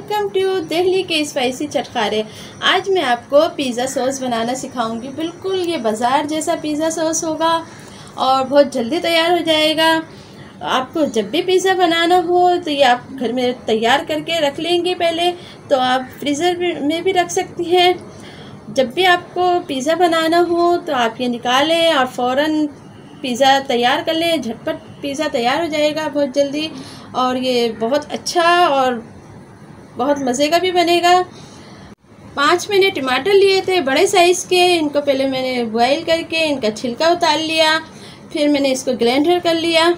के स्पाइसी चटखारे। आज मैं आपको पिज़्ज़ा सॉस बनाना सिखाऊँगी। बिल्कुल ये बाज़ार जैसा पिज़्ज़ा सॉस होगा और बहुत जल्दी तैयार हो जाएगा। आपको जब भी पिज़्ज़ा बनाना हो तो ये आप घर में तैयार करके रख लेंगे पहले तो आप फ्रीज़र में भी रख सकती हैं। जब भी आपको पिज़्ज़ा बनाना हो तो आप ये निकालें और फ़ौर पिज़्ज़ा तैयार कर लें। झटपट पिज़्ज़ा तैयार हो जाएगा बहुत जल्दी और ये बहुत अच्छा और बहुत मज़े का भी बनेगा। पाँच मैंने टमाटर लिए थे बड़े साइज़ के, इनको पहले मैंने बॉईल करके इनका छिलका उतार लिया, फिर मैंने इसको ग्राइंडर कर लिया।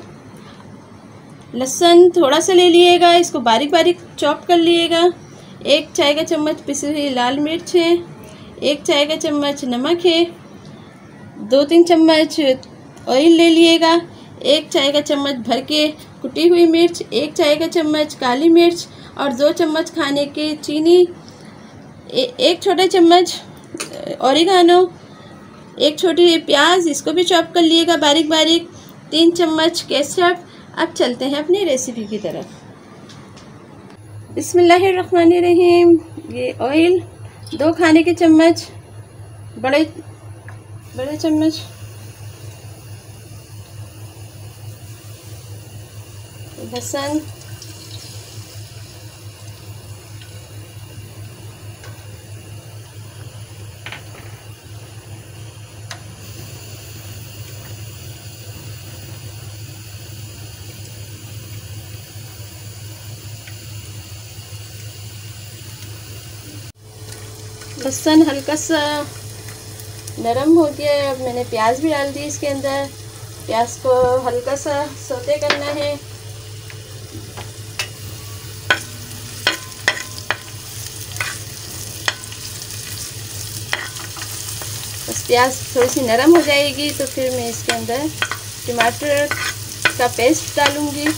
लहसुन थोड़ा सा ले लिएगा, इसको बारीक बारीक चॉप कर लिएगा। एक चाय का चम्मच पिसी हुई लाल मिर्च है, एक चाय का चम्मच नमक है, दो तीन चम्मच ऑयल ले लिएगा, एक चाय का चम्मच भर के कुटी हुई मिर्च, एक चाय का चम्मच काली मिर्च और दो चम्मच खाने के चीनी ए, एक छोटा चम्मच औरिगानो एक छोटी प्याज इसको भी चॉप कर लिएगा बारीक बारीक तीन चम्मच केचप अब चलते हैं अपनी रेसिपी की तरफ़। बसमान रहीम ये ऑयल दो खाने के चम्मच बड़े बड़े चम्मच। लहसुन लहसुन हल्का सा नरम हो गया है। अब मैंने प्याज भी डाल दी इसके अंदर। प्याज को हल्का सा सोते करना है। बस प्याज थोड़ी सी नरम हो जाएगी तो फिर मैं इसके अंदर टमाटर का पेस्ट डालूँगी।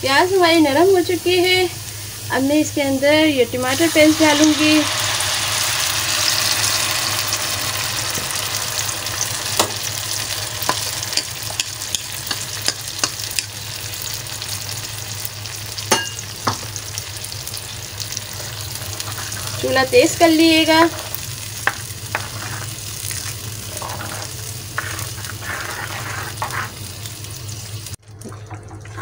प्याज हमारी नरम हो चुकी है। अब मैं इसके अंदर ये टमाटर पेस्ट डालूँगी। चूल्हा तेज कर लिएगा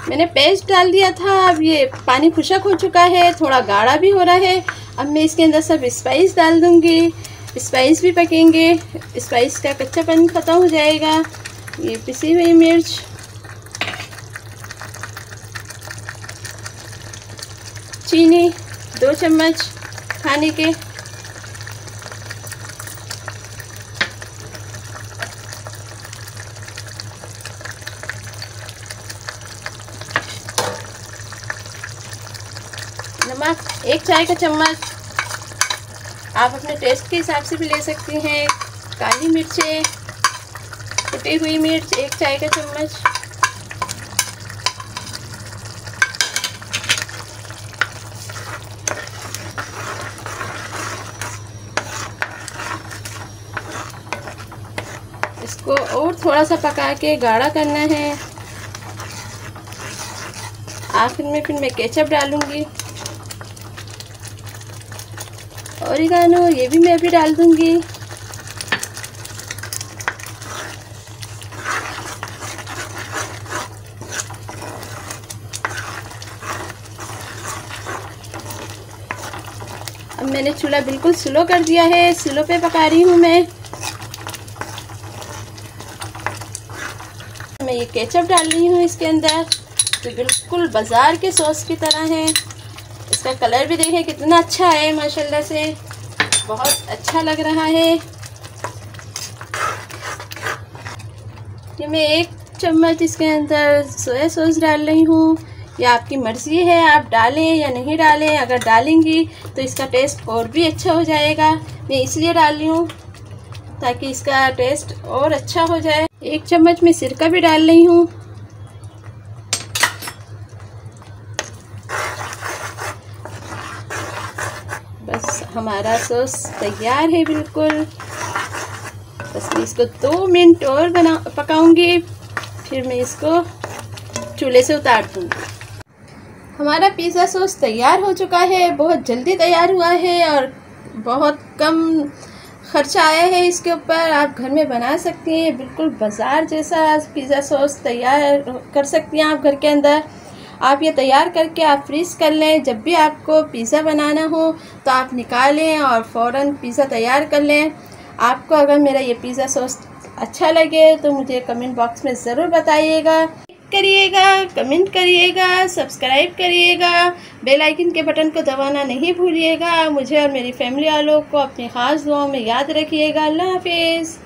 मैंने पेस्ट डाल दिया था, अब ये पानी खुशक हो चुका है, थोड़ा गाढ़ा भी हो रहा है। अब मैं इसके अंदर सब स्पाइस डाल दूँगी। स्पाइस भी पकेंगे स्पाइस का कच्चापन ख़त्म हो जाएगा। ये पिसी हुई मिर्च। चीनी, दो चम्मच खाने के नमक एक चाय का चम्मच। आप अपने टेस्ट के हिसाब से भी ले सकती हैं। काली मिर्चें, कुटी हुई मिर्च, एक चाय का चम्मच। इसको और थोड़ा सा पका के गाढ़ा करना है। आखिर में फिर मैं केचप डालूँगी। ओरिगानो ये भी मैं अभी डाल दूँगी। अब मैंने चूल्हा बिल्कुल स्लो कर दिया है, स्लो पे पका रही हूँ मैं। मैं ये केचप डाल रही हूँ इसके अंदर तो बिल्कुल बाज़ार के सॉस की तरह है। इसका कलर भी देखें कितना अच्छा है, माशाल्लाह से। बहुत अच्छा लग रहा है। ये मैं एक चम्मच इसके अंदर सोया सॉस डाल रही हूँ। ये आपकी मर्ज़ी है, आप डालें या नहीं डालें। अगर डालेंगी तो इसका टेस्ट और भी अच्छा हो जाएगा। मैं इसलिए डाल रही हूँ, ताकि इसका टेस्ट और अच्छा हो जाए। एक चम्मच में सिरका भी डाल रही हूँ बस हमारा सॉस तैयार है बिल्कुल। बस मैं इसको दो मिनट और बना, पकाऊँगी, फिर मैं इसको चूल्हे से उतार दूँगी। हमारा पिज़्ज़ा सॉस तैयार हो चुका है, बहुत जल्दी तैयार हुआ है और बहुत कम खर्चा आया है इसके ऊपर। आप घर में बना सकती हैं, बिल्कुल बाज़ार जैसा पिज़्ज़ा सॉस तैयार कर सकती हैं आप घर के अंदर। आप ये तैयार करके आप फ्रीज़ कर लें। जब भी आपको पिज़्ज़ा बनाना हो तो आप निकालें और फ़ौर पिज़्ज़ा तैयार कर लें। आपको अगर मेरा ये पिज़्ज़ा सॉस अच्छा लगे तो मुझे कमेंट बॉक्स में ज़रूर बताइएगा। करिएगा कमेंट करिएगा सब्सक्राइब करिएगा। बेल आइकन के बटन को दबाना नहीं भूलिएगा। मुझे और मेरी फैमिली वालों को अपनी ख़ास दुआओं में याद रखिएगा। अल्लाह हाफिज़।